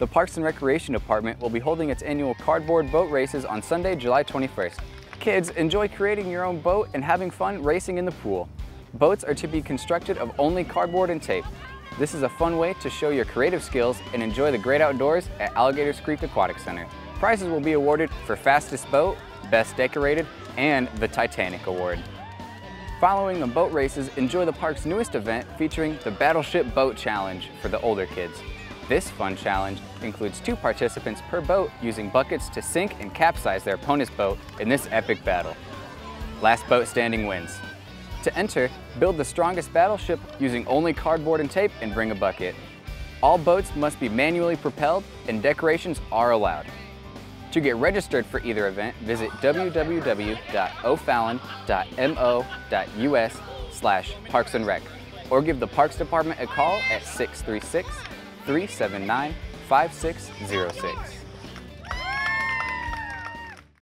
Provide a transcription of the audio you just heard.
The Parks and Recreation Department will be holding its annual cardboard boat races on Sunday, July 21st. Kids, enjoy creating your own boat and having fun racing in the pool. Boats are to be constructed of only cardboard and tape. This is a fun way to show your creative skills and enjoy the great outdoors at Alligators Creek Aquatic Center. Prizes will be awarded for fastest boat, best decorated, and the Titanic Award. Following the boat races, enjoy the park's newest event featuring the Battleship Boat Challenge for the older kids. This fun challenge includes two participants per boat using buckets to sink and capsize their opponent's boat in this epic battle. Last boat standing wins. To enter, build the strongest battleship using only cardboard and tape and bring a bucket. All boats must be manually propelled and decorations are allowed. To get registered for either event, visit www.o'fallon.mo.us slash parks and rec or give the Parks Department a call at 636 379 5606.